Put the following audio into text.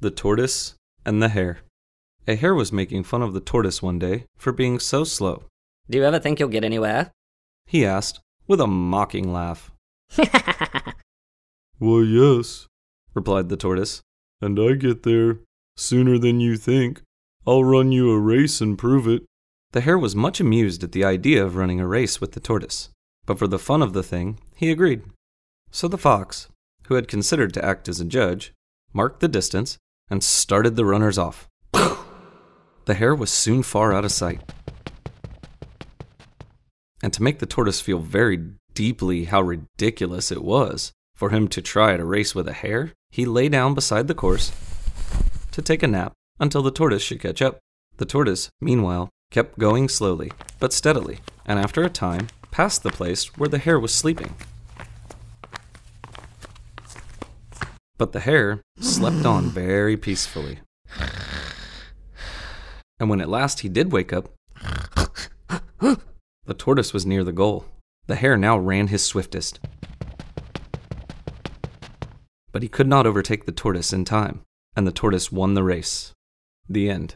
The Tortoise and the Hare. A hare was making fun of the tortoise one day for being so slow. Do you ever think you'll get anywhere? He asked, with a mocking laugh. Why, yes, replied the tortoise, and I get there sooner than you think. I'll run you a race and prove it. The hare was much amused at the idea of running a race with the tortoise, but for the fun of the thing, he agreed. So the fox, who had considered to act as a judge, marked the distance and started the runners off. the hare was soon far out of sight. And to make the tortoise feel very deeply how ridiculous it was for him to try to race with a hare, he lay down beside the course to take a nap until the tortoise should catch up. The tortoise, meanwhile, kept going slowly but steadily, and after a time passed the place where the hare was sleeping. But the hare slept on very peacefully. And when at last he did wake up, the tortoise was near the goal. The hare now ran his swiftest. But he could not overtake the tortoise in time, and the tortoise won the race. The end.